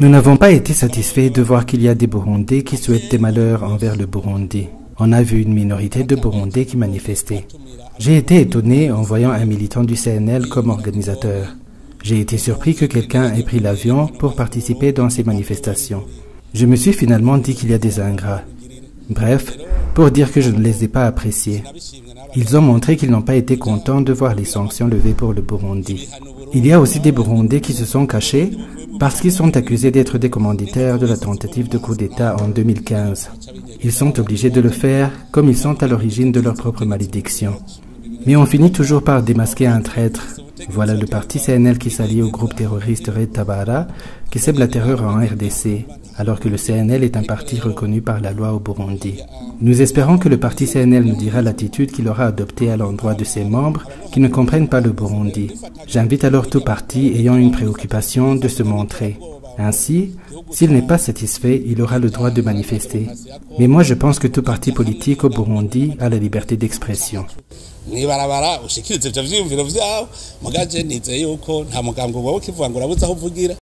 Nous n'avons pas été satisfaits de voir qu'il y a des Burundais qui souhaitent des malheurs envers le Burundi. On a vu une minorité de Burundais qui manifestaient. J'ai été étonné en voyant un militant du CNL comme organisateur. J'ai été surpris que quelqu'un ait pris l'avion pour participer dans ces manifestations. Je me suis finalement dit qu'il y a des ingrats. Bref, pour dire que je ne les ai pas appréciés. Ils ont montré qu'ils n'ont pas été contents de voir les sanctions levées pour le Burundi. Il y a aussi des Burundais qui se sont cachés parce qu'ils sont accusés d'être des commanditaires de la tentative de coup d'État en 2015. Ils sont obligés de le faire comme ils sont à l'origine de leur propre malédiction. Mais on finit toujours par démasquer un traître. Voilà le parti CNL qui s'allie au groupe terroriste Red Tabara, qui sème la terreur en RDC, alors que le CNL est un parti reconnu par la loi au Burundi. Nous espérons que le parti CNL nous dira l'attitude qu'il aura adoptée à l'endroit de ses membres qui ne comprennent pas le Burundi. J'invite alors tout parti ayant une préoccupation de se montrer. Ainsi, s'il n'est pas satisfait, il aura le droit de manifester. Mais moi je pense que tout parti politique au Burundi a la liberté d'expression.